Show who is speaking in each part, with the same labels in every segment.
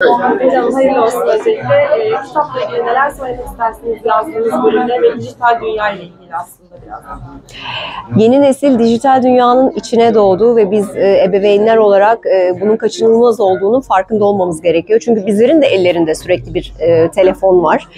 Speaker 1: Hocam hayırlı olsun öncelikle. Ee, kitapla ilgili neler söylemek istersiniz yazdığınız bölümde ve dijital dünya ile ilgili
Speaker 2: Yeni nesil dijital dünyanın içine doğdu ve biz e, ebeveynler olarak e, bunun kaçınılmaz olduğunun farkında olmamız gerekiyor. Çünkü bizlerin de ellerinde sürekli bir e, telefon var.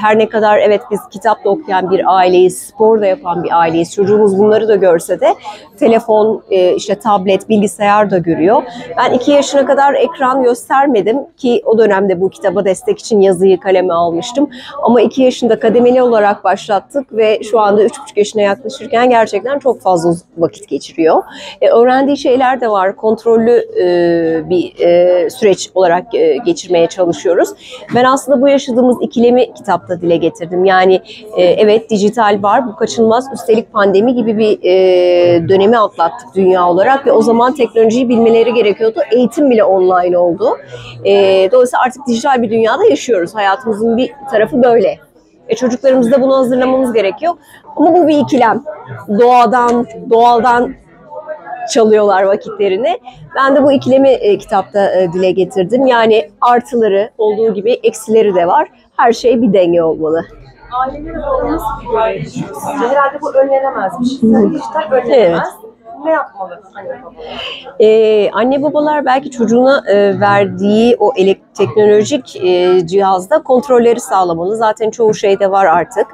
Speaker 2: Her ne kadar evet biz kitap da okuyan bir aileyiz, spor da yapan bir aileyiz. Çocuğumuz bunları da görse de telefon, işte tablet, bilgisayar da görüyor. Ben iki yaşına kadar ekran göstermedim ki o dönemde bu kitaba destek için yazıyı kaleme almıştım. Ama iki yaşında kademeli olarak başlattık ve şu anda üç buçuk yaşına yaklaşırken gerçekten çok fazla vakit geçiriyor. E, öğrendiği şeyler de var. Kontrollü e, bir e, süreç olarak e, geçirmeye çalışıyoruz. Ben aslında bu yaşadığımız ikilemi kitapta dile getirdim. Yani e, evet dijital var, bu kaçınılmaz. Üstelik pandemi gibi bir e, dönemi atlattık dünya olarak ve o zaman teknolojiyi bilmeleri gerekiyordu. Eğitim bile online oldu. E, dolayısıyla artık dijital bir dünyada yaşıyoruz. Hayatımızın bir tarafı böyle. E, çocuklarımızı da bunu hazırlamamız gerekiyor. Ama bu bir ikilem. Doğadan, doğaldan çalıyorlar vakitlerini. Ben de bu ikilemi e, kitapta e, dile getirdim. Yani artıları olduğu gibi eksileri de var. Her şey bir denge olmalı.
Speaker 1: Aileleri böyle nasıl bir görev? Herhalde bu önlenemez bir şey. Yani dijital önlenemez. Ne yapmalı anne babalar?
Speaker 2: Ee, anne babalar belki çocuğuna e, verdiği o elek teknolojik e, cihazda kontrolleri sağlamalı. Zaten çoğu şeyde var artık.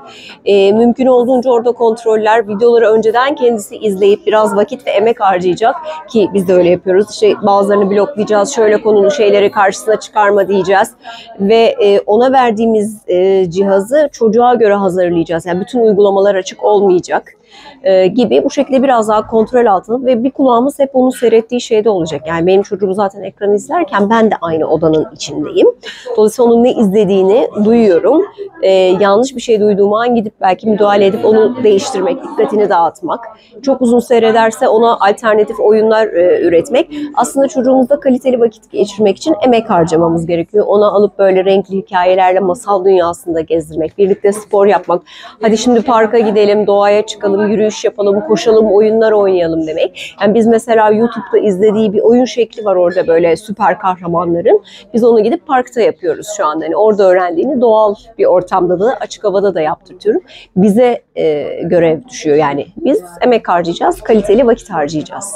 Speaker 2: E, mümkün olduğunca orada kontroller, videoları önceden kendisi izleyip biraz vakit ve emek harcayacak ki biz de öyle yapıyoruz. İşte bazılarını bloklayacağız, şöyle konulu şeyleri karşısına çıkarma diyeceğiz ve e, ona verdiğimiz e, cihazı çocuğa göre hazırlayacağız. Yani bütün uygulamalar açık olmayacak e, gibi bu şekilde biraz daha kontrol altında ve bir kulağımız hep onun seyrettiği şeyde olacak. Yani benim çocuğum zaten ekranı izlerken ben de aynı odanın içindeyim. Dolayısıyla onun ne izlediğini duyuyorum. E, yanlış bir şey duyduğum an gidip belki müdahale edip onu değiştirmek, dikkatini dağıtmak. Çok uzun seyrederse ona alternatif oyunlar e, üretmek. Aslında çocuğumuzda kaliteli vakit geçirmek için emek harcamamız gerekiyor. Ona alıp böyle renkli hikayelerle masal dünyasında gezdirmek, birlikte spor yapmak. Hadi şimdi parka gidelim, doğaya çıkalım, yürüyüş yapalım, koşalım, oyunlar oynayalım demek. Yani biz mesela YouTube'da izlediği bir oyun şekli var orada böyle süper kahramanların. Biz onu gidip parkta yapıyoruz şu anda. Yani orada öğrendiğini doğal bir ortamda da açık havada da yaptırtıyorum. Bize e, görev düşüyor yani. Biz emek harcayacağız, kaliteli vakit harcayacağız.